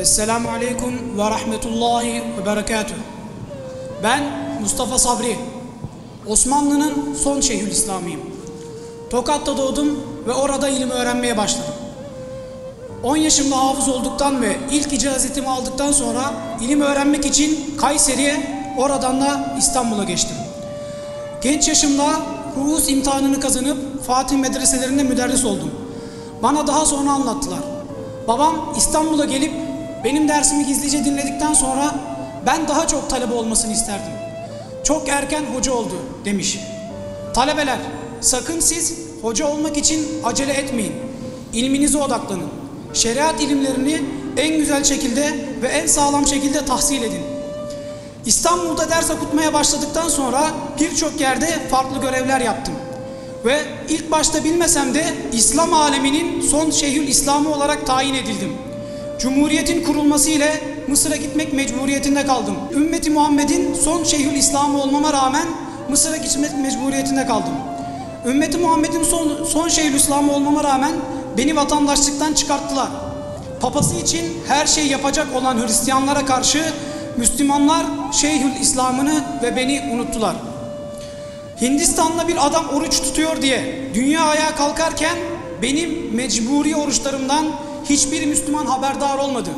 Esselamu Aleyküm ve Rahmetullahi ve Berekatuhu. Ben Mustafa Sabri. Osmanlı'nın son Şeyhülislamıyım. Tokat'ta doğdum ve orada ilim öğrenmeye başladım. 10 yaşımda hafız olduktan ve ilk icazetimi aldıktan sonra ilim öğrenmek için Kayseri'ye, oradan da İstanbul'a geçtim. Genç yaşımda Ruhus imtihanını kazanıp Fatih medreselerinde müderris oldum. Bana daha sonra anlattılar. Babam İstanbul'a gelip benim dersimi gizlice dinledikten sonra ben daha çok talebe olmasını isterdim. Çok erken hoca oldu demiş. Talebeler sakın siz hoca olmak için acele etmeyin. İlminize odaklanın. Şeriat ilimlerini en güzel şekilde ve en sağlam şekilde tahsil edin. İstanbul'da ders okutmaya başladıktan sonra birçok yerde farklı görevler yaptım. Ve ilk başta bilmesem de İslam aleminin son şeyhül İslamı olarak tayin edildim. Cumhuriyetin kurulması ile Mısır'a gitmek mecburiyetinde kaldım. Ümmeti Muhammed'in son şeyhül İslamı olmama rağmen Mısır'a gitmek mecburiyetinde kaldım. Ümmeti Muhammed'in son, son şeyhül İslamı olmama rağmen beni vatandaşlıktan çıkarttılar. Papası için her şey yapacak olan Hristiyanlara karşı Müslümanlar Şeyhül İslam'ını ve beni unuttular. Hindistan'da bir adam oruç tutuyor diye dünya ayağa kalkarken benim mecburi oruçlarımdan hiçbir Müslüman haberdar olmadı.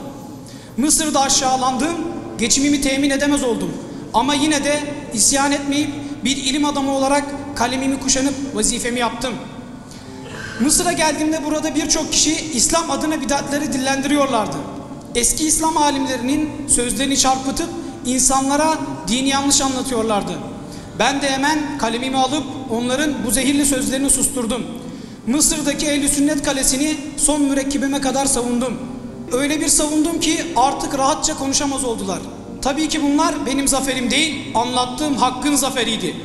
Mısır'da aşağılandım, geçimimi temin edemez oldum. Ama yine de isyan etmeyip bir ilim adamı olarak kalemimi kuşanıp vazifemi yaptım. Mısır'a geldiğimde burada birçok kişi İslam adına bidatleri dillendiriyorlardı. Eski İslam alimlerinin sözlerini çarpıtıp insanlara dini yanlış anlatıyorlardı. Ben de hemen kalemimi alıp onların bu zehirli sözlerini susturdum. Mısır'daki Ehl-i Sünnet Kalesi'ni son mürekkibime kadar savundum. Öyle bir savundum ki artık rahatça konuşamaz oldular. Tabii ki bunlar benim zaferim değil, anlattığım hakkın zaferiydi.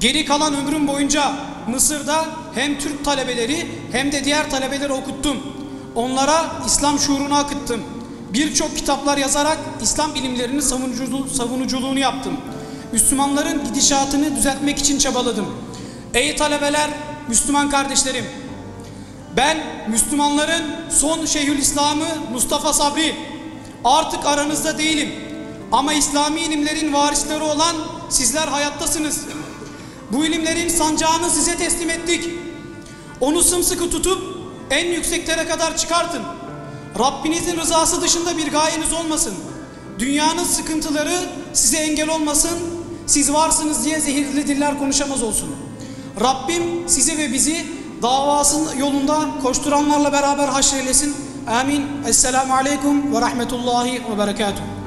Geri kalan ömrüm boyunca Mısır'da hem Türk talebeleri hem de diğer talebeleri okuttum. Onlara İslam şuurunu akıttım. Birçok kitaplar yazarak İslam ilimlerinin savunuculuğunu, savunuculuğunu yaptım. Müslümanların gidişatını düzeltmek için çabaladım. Ey talebeler, Müslüman kardeşlerim, ben Müslümanların son Şeyhülislam'ı Mustafa Sabri. Artık aranızda değilim. Ama İslami ilimlerin varisleri olan sizler hayattasınız. Bu ilimlerin sancağını size teslim ettik. Onu sımsıkı tutup en yükseklere kadar çıkartın. Rabbinizin rızası dışında bir gayeniz olmasın. Dünyanın sıkıntıları size engel olmasın. Siz varsınız diye zehirli diller konuşamaz olsun. Rabbim sizi ve bizi davasının yolunda koşturanlarla beraber haşreylesin. Amin. Esselamu Aleyküm ve Rahmetullahi ve Berekatuhu.